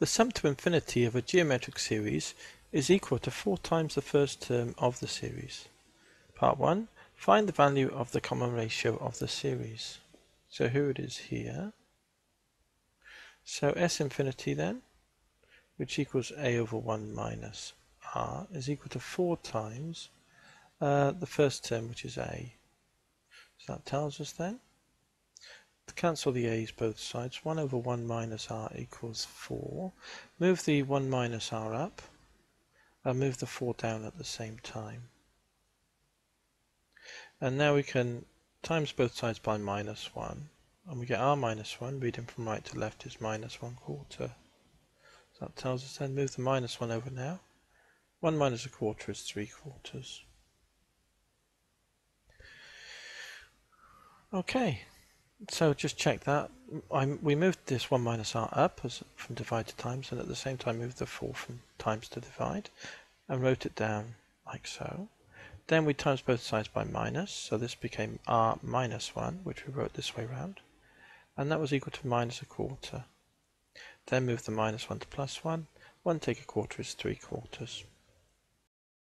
The sum to infinity of a geometric series is equal to 4 times the first term of the series. Part 1. Find the value of the common ratio of the series. So here it is here. So s infinity then, which equals a over 1 minus r, is equal to 4 times uh, the first term, which is a. So that tells us then to cancel the a's both sides, 1 over 1 minus r equals 4. Move the 1 minus r up, and move the 4 down at the same time. And now we can times both sides by minus 1, and we get r minus 1, reading from right to left is minus 1 quarter. So that tells us then move the minus 1 over now. 1 minus a quarter is 3 quarters. Okay, so just check that. I, we moved this 1 minus r up as from divide to times and at the same time moved the 4 from times to divide and wrote it down like so. Then we times both sides by minus, so this became r minus 1, which we wrote this way round, and that was equal to minus a quarter. Then move the minus 1 to plus 1. 1 take a quarter is 3 quarters.